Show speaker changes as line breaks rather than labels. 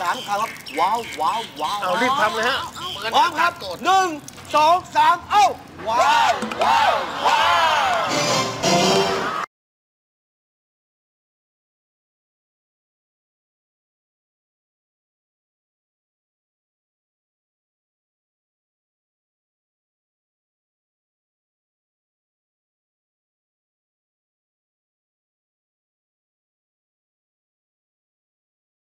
สามคำครับว้าวว้าวว้าว
เอารีบทำเลยฮะ
พร้อมครับหนึ่งสองสามเอ้าว้าวว้าว